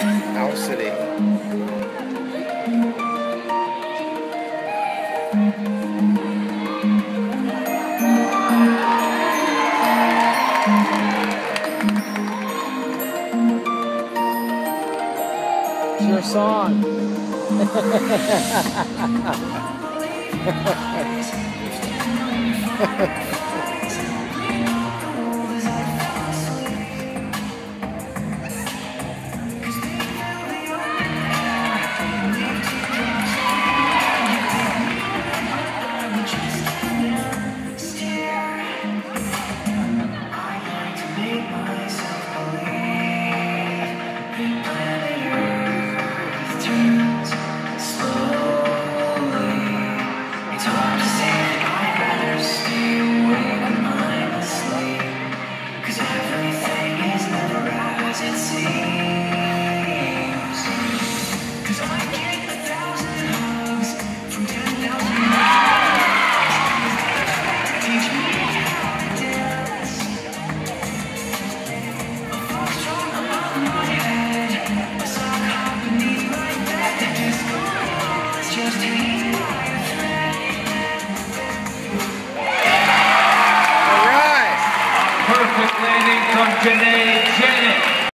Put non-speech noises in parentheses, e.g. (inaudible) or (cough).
Owl City. It's your song. (laughs) (laughs) Olympic landing from Janae Janet.